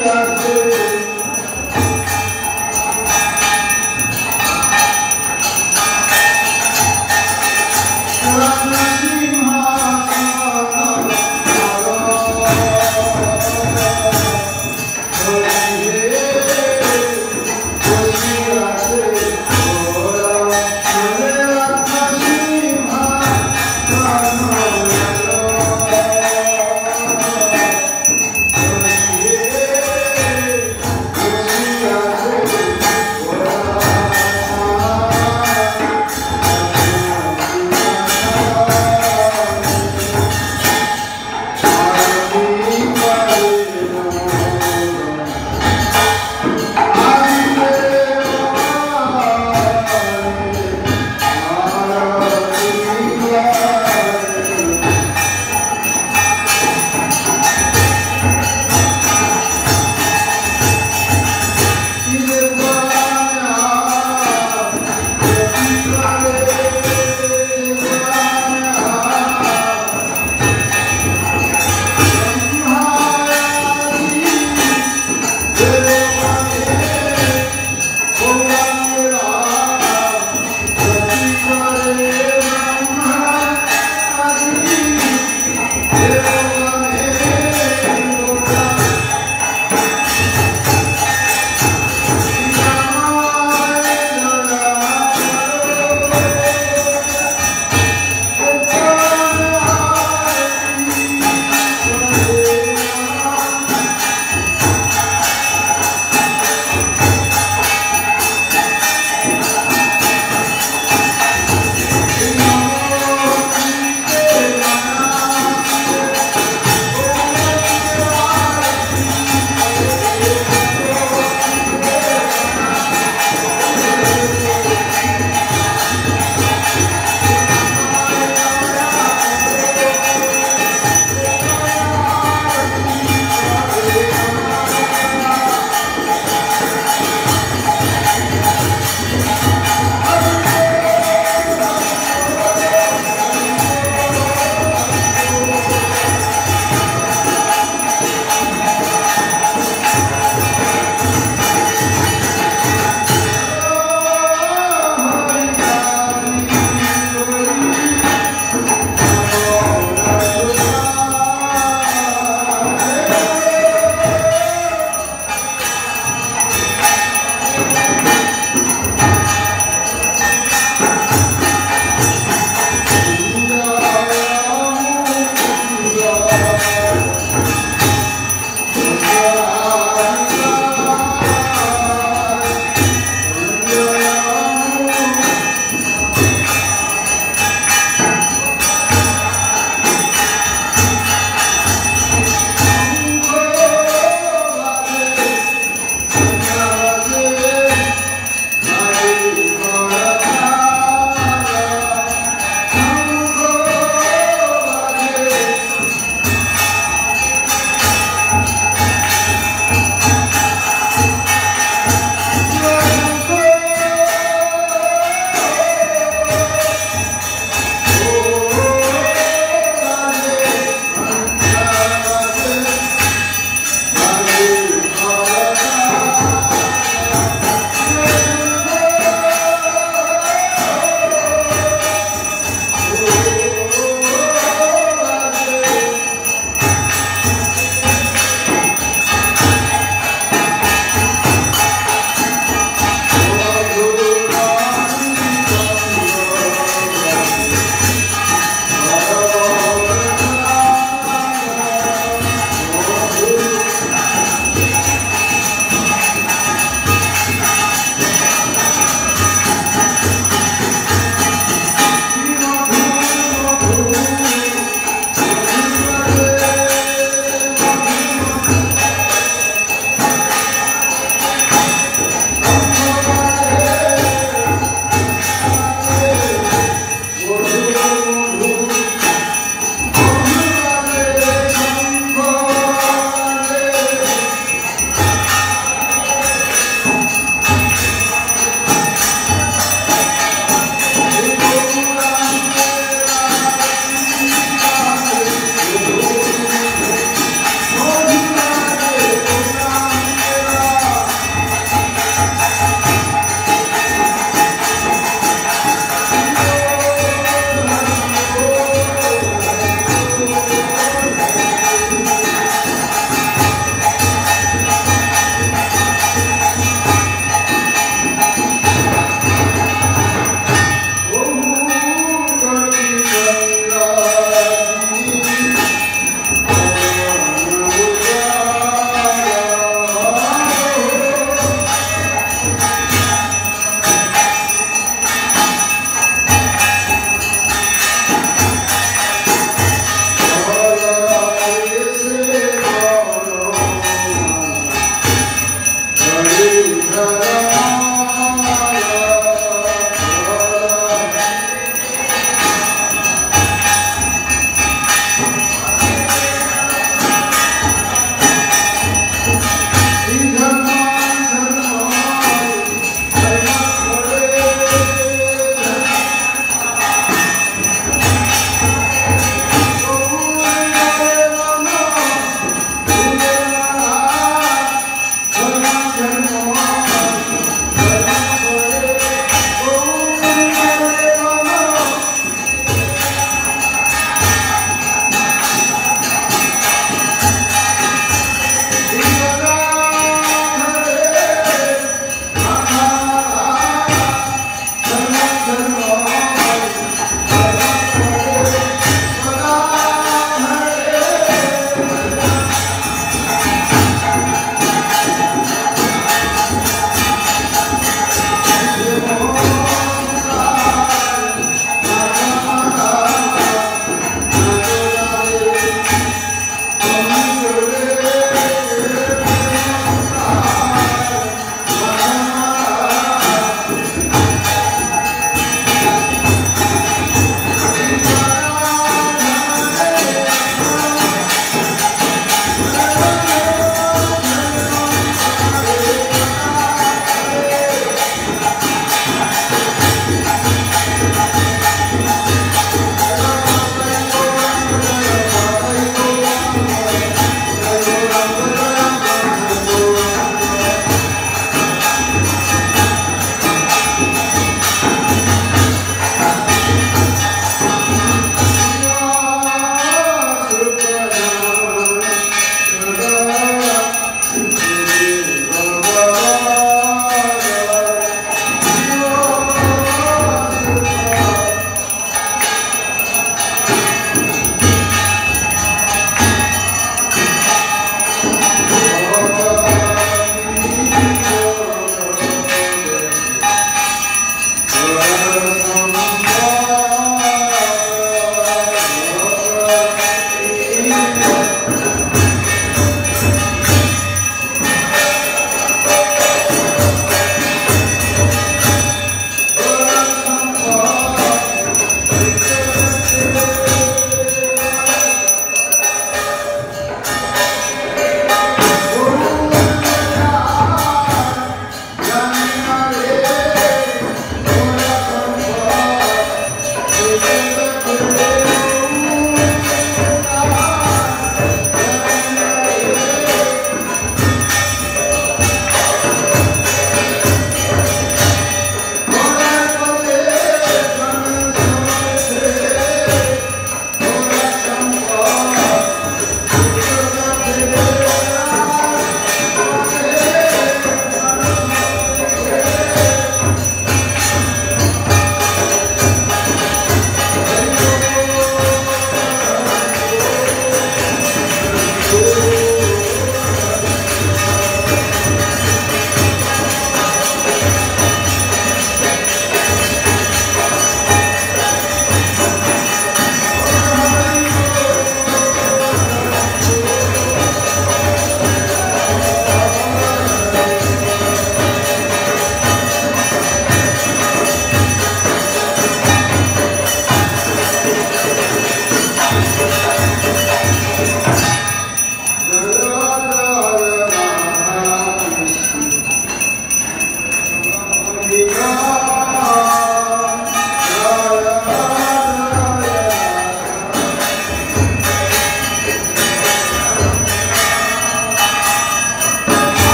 Yeah.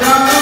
Come